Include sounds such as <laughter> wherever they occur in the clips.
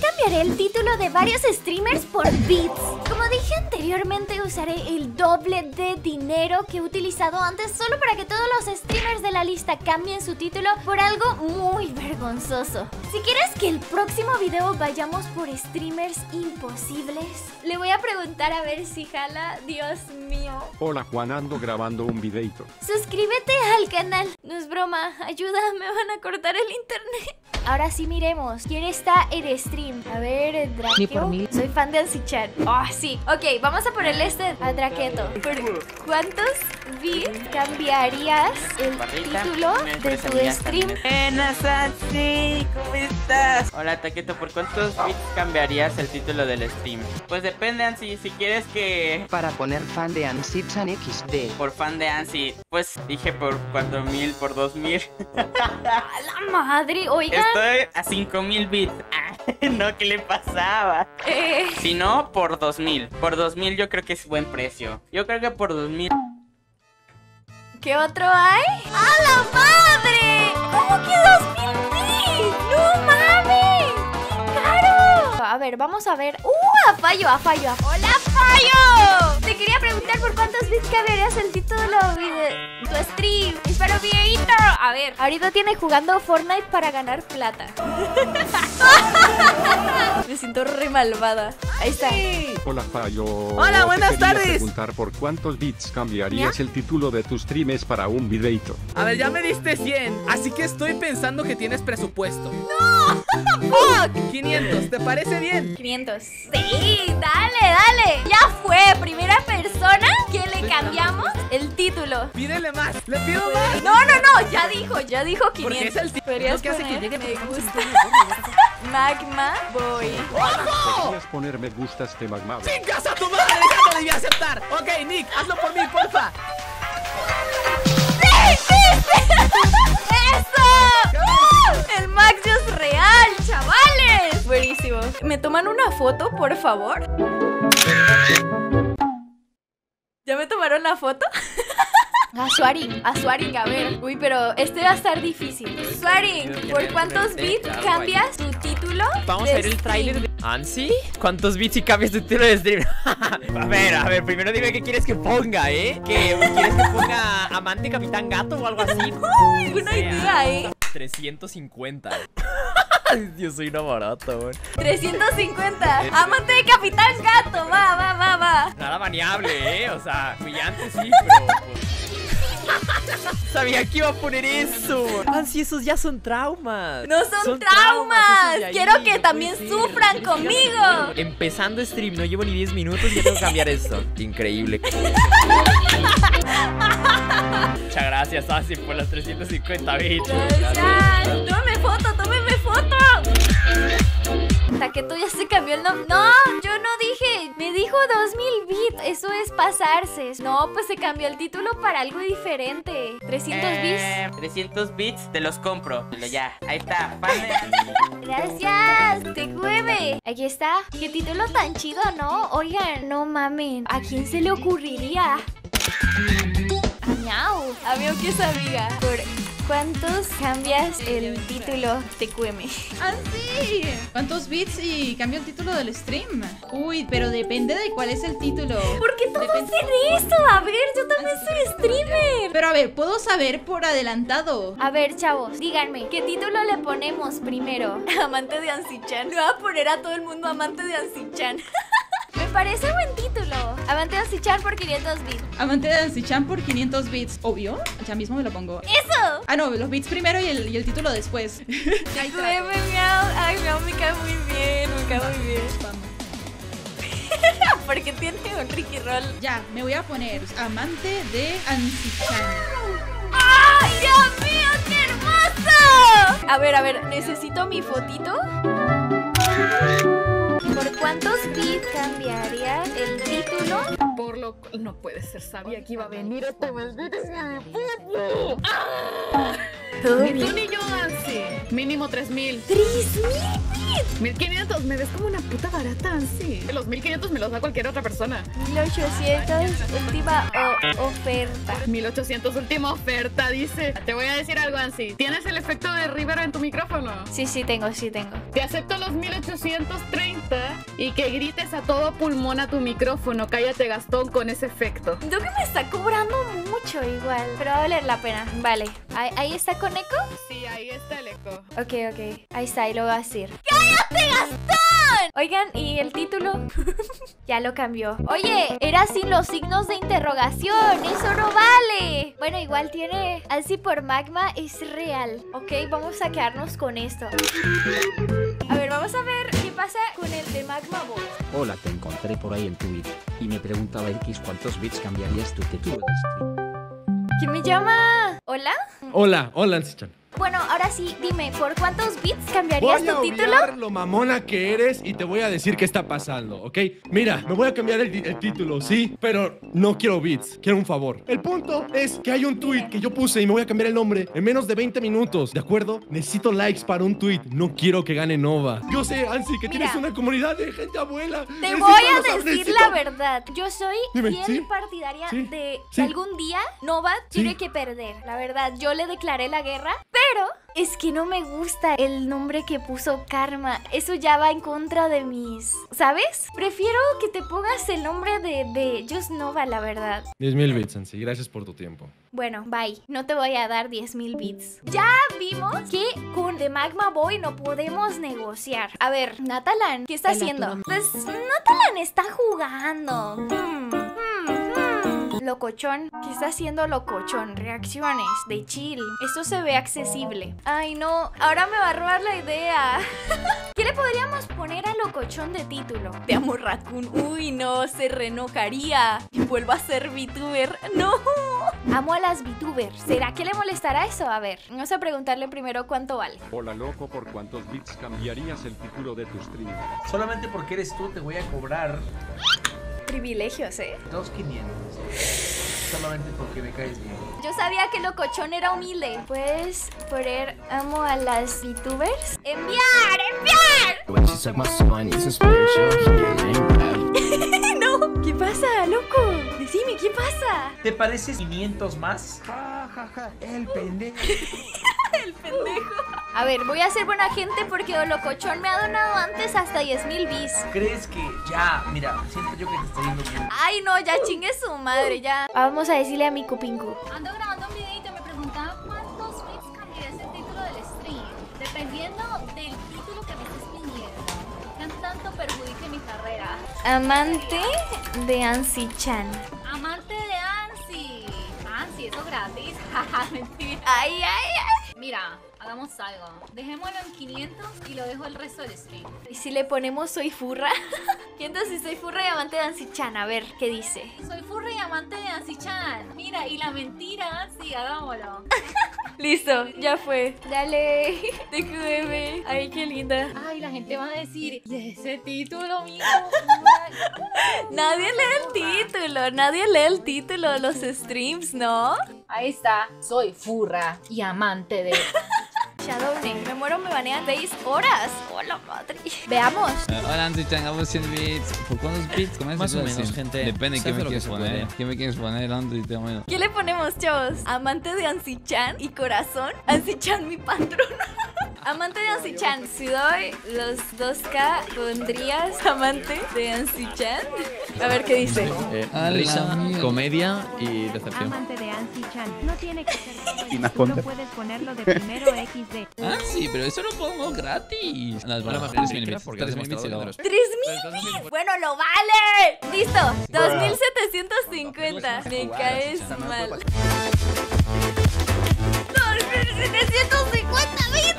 Cambiaré el título de varios streamers por bits. Dije anteriormente, usaré el doble de dinero que he utilizado antes solo para que todos los streamers de la lista cambien su título por algo muy vergonzoso. Si quieres que el próximo video vayamos por streamers imposibles, le voy a preguntar a ver si jala. Dios mío. Hola Juan, ando grabando un videito. Suscríbete al canal. No es broma, ayuda, me van a cortar el internet. Ahora sí miremos. ¿Quién está en stream? A ver, Drakeo. Ni por mí. Soy fan de Ansichan. Ah, sí. Ok, vamos a ponerle este a Draketo. ¿Por cuántos bits cambiarías el Barrita, título de tu stream? Buenas, Ansi, ¿cómo estás? Hola, Taqueto, ¿por cuántos bits cambiarías el título del stream? Pues depende, Ansi, si quieres que... Para poner fan de Ansitsan XD. Por fan de Ansi, pues dije por 4000, por 2000. ¡A la madre! Oigan, Estoy a 5000 bits. <laughs> Ah, no, ¿qué le pasaba? eh, Si no, por 2000. Por 2000 yo creo que es buen precio. Yo creo que por 2000... ¿qué otro hay? ¡A la madre! ¿Cómo que 2000 bits? ¡No mames! ¡Qué caro! A ver, vamos a ver. ¡Uh! A fallo, a fallo. ¡Hola, fallo! Te quería preguntar por cuántos bits cambiarías el título tu stream. Espero videito. A ver, ahorita tiene jugando Fortnite para ganar plata. <laughs> Me siento re malvada. Ahí está. Hola Fallo. Hola, Te buenas quería tardes. preguntar por cuántos bits cambiarías el título de tus streams para un videito. A ver, ya me diste 100, así que estoy pensando que tienes presupuesto. ¡Fuck! 500, ¿te parece bien? 500. Sí, dale, dale. Ya fue. Primera persona que le cambiamos el título. Pídele más, le pido más. No, no, no. Ya dijo, ya dijo 500. Porque es el tipo Podrías que hace que llegue me gusta. <laughs> Magma Boy. ¿Podrías poner me gusta este magma? ¡Chingas a tu madre! ¡Ya lo debía aceptar! Ok, Nick, hazlo por mí, porfa. ¡Sí, sí, sí! <laughs> ¡Eso! ¡Uh! El Max es real, chavales. Buenísimo. ¿Me toman una foto, por favor? ¿Ya me tomaron la foto? <laughs> A Suaring, a Suaring, a ver. Uy, pero este va a estar difícil. Suaring, ¿por cuántos bits cambias tu título? Vamos a ver el tráiler de ¿Ansi? ¿Cuántos bits y cambias tu título de stream? <laughs> a ver, a ver, primero dime qué quieres que ponga, ¿eh? ¿Que quieres que ponga amante capitán gato o algo así? <laughs> Uy, buena idea, ¿eh? 350. <laughs> Yo soy una barata, güey. 350. Amante de Capitán Gato. Va, va, va, va. Nada maniable, ¿eh? O sea, brillante sí, pero... pues, <laughs> Sabía que iba a poner eso. Ansi, esos ya son traumas. No son, traumas, ahí, Quiero que no también sufran que conmigo. Empezando stream, no llevo ni 10 minutos y ya tengo que cambiar esto. <laughs> Increíble. Muchas gracias, Asi, por los 350 bits. Ya, tómeme foto, tómeme foto. Taqueto ya se cambió el nombre. No, yo no dije. Dijo 2000 bits. Eso es pasarse. No, pues se cambió el título para algo diferente. 300 Eh, 300 bits, te los compro. Ya, ahí está. bits. <laughs> Gracias, te cueve. Aquí está. Qué título tan chido, ¿no? Oigan, no mamen. ¿A quién se le ocurriría? Miau. A Miau que es amiga. ¿Por cuántos cambias el título de QM? ¡Ah, sí! ¿Cuántos bits y cambio el título del stream? Uy, pero depende de cuál es el título. ¿Por qué todos hacen esto? A ver, yo también soy streamer. Pero a ver, puedo saber por adelantado. A ver, chavos, díganme, ¿qué título le ponemos primero? Amante de Ansichan. Le voy a poner a todo el mundo amante de Ansichan. <laughs> Parece buen título. Amante de Ansichan por 500 bits. Amante de Dancichan por 500 bits. ¿Obvio? Ya mismo me lo pongo. ¡Eso! Ah, no, los bits primero y el, y el título después. <laughs> Ay, miau, me cae muy bien, me cae muy bien. Vamos. <laughs> Porque tiene un Ricky Roll. Ya, me voy a poner amante de Ansichan. ¡Ay, Dios mío, qué hermoso! A ver, a ver, necesito mi fotito. ¿Por cuántos bits cambiaría el título? Por lo cual no puede ser, sabía que iba a venir este maldito Todo Ni tú ni yo, Nancy. Mínimo 3000. ¡Tres mil bits. 1500, me ves como una puta barata, sí. Los 1500 me los da cualquier otra persona. 1800, última oferta. 1800, última oferta, dice. Te voy a decir algo, Ansi. ¿Tienes el efecto de River en tu micrófono? Sí, sí tengo, sí tengo. Te acepto los 1830 y que grites a todo pulmón a tu micrófono. Cállate, Gastón, con ese efecto. Creo que me está cobrando mucho igual, pero va a valer la pena. Vale, ahí, ahí está con eco. Sí, ahí está el eco. Ok, ok. Ahí está, y lo voy a decir. ¡Cállate, Gastón! Oigan, ¿y el título? <laughs> ya lo cambió. Oye, era sin los signos de interrogación. Eso no vale. Bueno, igual tiene. Así por magma es real. Ok, vamos a quedarnos con esto. A ver, vamos a ver qué pasa con el de Magma Ball. Hola, te encontré por ahí en Twitter y me preguntaba X cuántos bits cambiarías tu título de stream. ¿Quién me llama? ¿Hola? Hola, hola, Ansichan. Bueno, ahora sí, dime, ¿por cuántos bits cambiarías Voy a tu título? obviar lo mamona que eres y te voy a decir qué está pasando, ¿ok? Mira, me voy a cambiar el, el título, sí, pero no quiero bits, quiero un favor. El punto es que hay un tweet que yo puse y me voy a cambiar el nombre en menos de 20 minutos, ¿de acuerdo? Necesito likes para un tweet, no quiero que gane Nova. Yo sé, Ansi, que Mira. tienes una comunidad de gente abuela. Te Necesito voy a decir necesito- la verdad. Yo soy Dime, fiel ¿sí? partidaria ¿Sí? de ¿Sí? que algún día Nova tiene que perder. La verdad, yo le declaré la guerra, pero es que no me gusta el nombre que puso Karma. Eso ya va en contra de mis. ¿Sabes? Prefiero que te pongas el nombre de, de Just Nova, la verdad. 10.000 bits, Ansi, gracias por tu tiempo. Bueno, bye. No te voy a dar 10.000 bits. Ya vimos que con The Magma Boy no podemos negociar. A ver, Natalan, ¿qué está haciendo? Pues Natalan está jugando. Hmm. Locochón, ¿qué está haciendo Locochón? Reacciones de chill. Esto se ve accesible. Ay, no, ahora me va a robar la idea. <laughs> ¿Qué le podríamos poner a Locochón de título? Te amo, Raccoon. Uy, no, se renojaría. Y vuelva a ser VTuber. No. Amo a las VTubers. ¿Será que le molestará eso? A ver, vamos a preguntarle primero cuánto vale. Hola loco, ¿por cuántos bits cambiarías el título de tu stream? Solamente porque eres tú te voy a cobrar Privilegios, ¿eh? 2500. Solamente porque me caes bien. Yo sabía que Locochón era humilde. Puedes poner amo a las VTubers. ¡Enviar! ¡Enviar! <laughs> no, ¿qué pasa, loco? Decime, ¿qué pasa? ¿Te pareces 500 más? El pendejo. <laughs> A ver, voy a ser buena gente porque Locochón me ha donado antes hasta 10.000 bis. ¿Crees que ya, mira, siento yo que te está yendo bien? Ay, no, ya chingue su madre, ya. Vamos a decirle a mi cupinku. Ando grabando un videito y me preguntaba cuántos bits cambiarías el título del stream. Dependiendo del título que me estés pidiendo. Que tanto perjudique mi carrera. Amante de Ansi-chan. Amante de Ansi. Ansi, eso gratis. Jaja, <laughs> mentira. Ay, ay, ay. Mira, hagamos algo. Dejémoslo en 500 y lo dejo el resto del stream. ¿Y si le ponemos soy furra? <laughs> ¿Quién si soy furra y amante de Ansi-chan? A ver, ¿qué dice? Soy furra y amante de Ansi-chan. Mira, y la mentira, sí, hagámoslo. <laughs> Listo, ya fue. Dale, <laughs> TQM. Ay, qué linda. Ay, la gente va a decir, ¿y ese título, mío? Nadie lee el título, nadie lee el título de los streams, ¿no? Ahí está, soy furra y amante de... Shadowning, me muero, me banean 6 horas. Hola, madre. Veamos. Hola, Andy Changamos 100 bits. ¿Por cuántos bits? ¿Cómo es Más o menos, gente. Depende, ¿qué me quieres poner? ¿Qué me quieres poner, amo. ¿Qué le ponemos, chavos? Amante de Ansi-chan y corazón. Ansi-chan, mi patrón. <laughs> amante de Ansi-chan. Si doy los 2K, ¿pondrías amante de Ansi-chan? A ver qué dice. Eh, A la risa, comedia y decepción. Amante de Ansi-chan. No tiene que ser todo <laughs> Y más ponte. puedes ponerlo de primero <laughs> XD. Ah, sí, pero eso lo pongo gratis. Las balas, Mafer, 3.000 ¿qué bits. porque has 3.000 bits y demostrado luego. que ¡3000 bits! Bueno, lo vale. Listo. 2750. Me caes mal. 2750 bits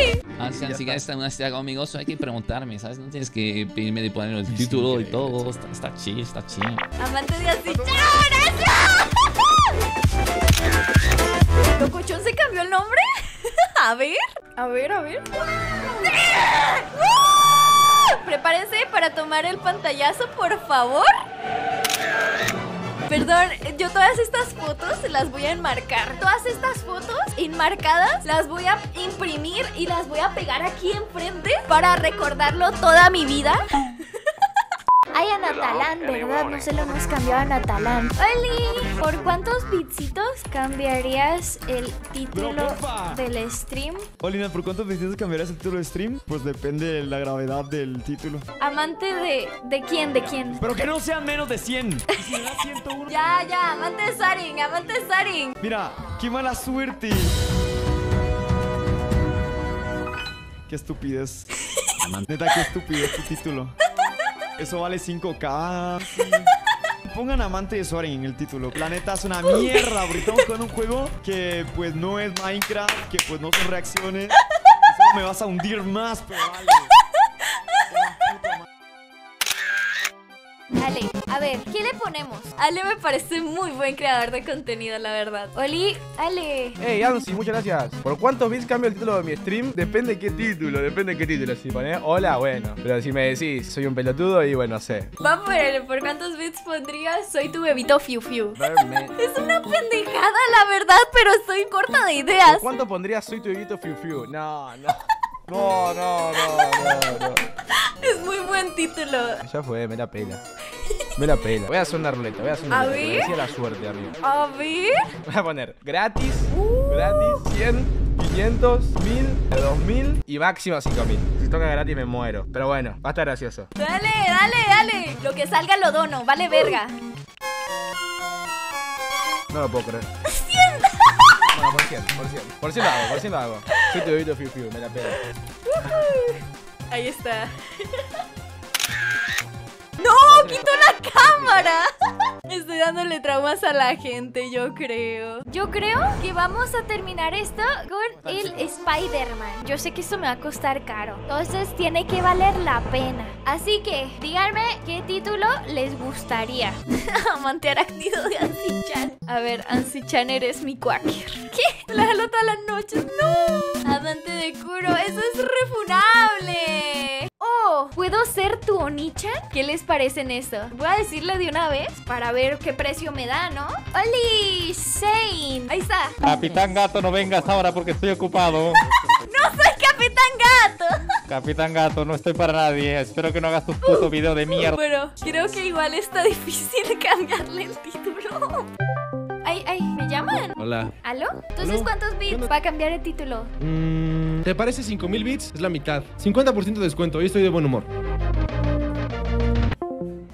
a la madre. Ah, quieres estar en una historia conmigo, solo hay que preguntarme, ¿sabes? No tienes que pedirme de poner el título y todo. Está, está chill, está chill. Amante de Ansi-chan. ¡eso! ¿Locochón se cambió el nombre? <laughs> A ver. A ver, a ver. Prepárense para tomar el pantallazo, por favor. Perdón, yo todas estas fotos las voy a enmarcar. Todas estas fotos enmarcadas las voy a imprimir y las voy a pegar aquí enfrente para recordarlo toda mi vida. Ay, a Natalán, ¿verdad? No se lo hemos cambiado a Natalán. Oli, ¿por cuántos bitsitos cambiarías el título del stream? Olina, ¿por cuántos besitos cambiarás el título de stream? Pues depende de la gravedad del título. ¿Amante de... ¿De quién? ¿De quién? Pero que no sean menos de 100. <laughs> Y si me das 101. Ya, ya, amante de Sarin, amante de Sarin. Mira, qué mala suerte. Qué estupidez. <laughs> Neta, qué estupidez tu título. Eso vale 5k. <laughs> Pongan amante de Soaring en el título. La neta es una mierda. Estamos jugando un juego que pues no es Minecraft, que pues no son reacciones. Solo me vas a hundir más, pero vale. Ale, a ver, ¿qué le ponemos? Ale me parece muy buen creador de contenido, la verdad. Oli, Ale. Hey, Ansi, muchas gracias. ¿Por cuántos bits cambio el título de mi stream? Depende qué título, depende qué título. Si pones hola, bueno. Pero si me decís, soy un pelotudo y bueno, sé. Va por el, ¿por cuántos bits pondrías? Soy tu bebito Fiu Fiu. <laughs> Es una pendejada, la verdad, pero estoy corta de ideas. ¿Por cuánto pondrías soy tu bebito Fiu Fiu? No, no. No, no, no, no, no. <laughs> Es muy buen título. Ya fue, me la pela. Me la pela. Voy a hacer una ruleta, voy a hacer una A ruleta. ver. Me decía la suerte, amigo. A ver. <laughs> Voy a poner gratis, gratis, 100, 500, 1000, 2000 y máximo 5000. Si toca gratis me muero. Pero bueno, va a estar gracioso. Dale, dale, dale. Lo que salga lo dono, vale verga. No lo puedo creer. <laughs> ¡Cien! Bueno, por 100, por 100. Por 100 lo hago, por 100 lo hago. Soy tu bebito fiu fiu, me la pela. Ahí está. <laughs> ¡Quitó la cámara! <laughs> Estoy dándole traumas a la gente, yo creo. Yo creo que vamos a terminar esto con el Spider-Man. Yo sé que esto me va a costar caro. Entonces tiene que valer la pena. Así que díganme qué título les gustaría. <laughs> Amante arácnido de Ansi-chan. A ver, Ansi-chan eres mi quaker. <laughs> ¿Qué? La jalo todas las noches. ¡No! Amante de Kuro, eso es refunable. ¿Puedo ser tu Onichan? ¿Qué les parece en esto? Voy a decirle de una vez para ver qué precio me da, ¿no? ¡Oli! Shane. Ahí está. Capitán Gato, no vengas ahora porque estoy ocupado. <laughs> ¡No soy Capitán Gato! Capitán Gato, no estoy para nadie. Espero que no hagas tu puto video de mierda. Bueno, creo que igual está difícil <laughs> cambiarle el título. Ay, ay, ¿me llaman? Hola. ¿Aló? Entonces, ¿Aló? ¿cuántos bits va a cambiar el título? Mm, ¿Te parece 5000 bits? Es la mitad. 50% de descuento. Hoy estoy de buen humor.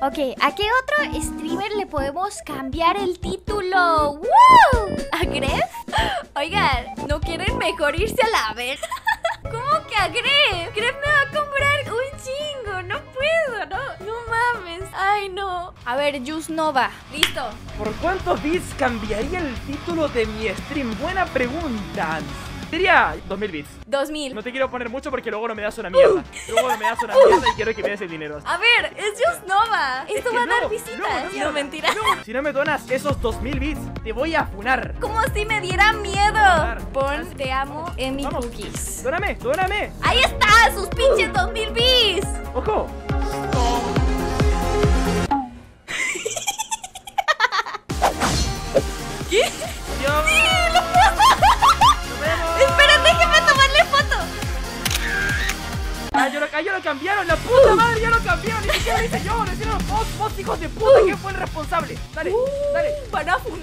Ok, ¿a qué otro streamer le podemos cambiar el título? ¡Wow! ¿A Gref? Oigan, ¿no quieren mejor irse a la vez? ¿Cómo que a Gref? Me va a comprar un chingo. No puedo, no, no mames. Ay, no. A ver, Jus Nova. Listo. ¿Por cuántos bits cambiaría el título de mi stream? Buena pregunta. Diría 2000 bits. 2000. No te quiero poner mucho porque luego no me das una mierda. Luego no me das una mierda y quiero que me des el dinero. A ver, es Just Nova. Esto va a dar no, visitas. no, No, no, mentira. Si no me donas esos 2000 bits, te voy a funar. Como si me diera miedo. Pon te amo en mi cookies. Dóname, dóname. Ahí está, sus pinches 2000 bits. Ojo.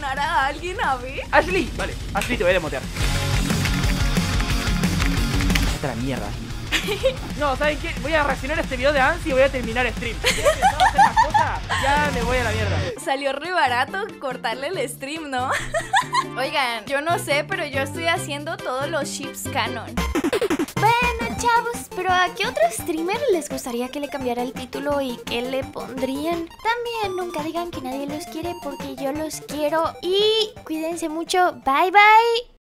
¿Van a alguien a ver? Ashley, vale, Ashley, te voy a demotear. Esta la mierda. <laughs> No, ¿saben qué? Voy a reaccionar a este video de Ansi y voy a terminar stream. Si he empezado a hacer las cosas, ya me voy a la mierda. Salió re barato cortarle el stream, ¿no? Oigan, yo no sé, pero yo estoy haciendo todos los ships canon. <laughs> Chavos, pero ¿a qué otro streamer les gustaría que le cambiara el título y qué le pondrían? También nunca digan que nadie los quiere porque yo los quiero y cuídense mucho. Bye bye.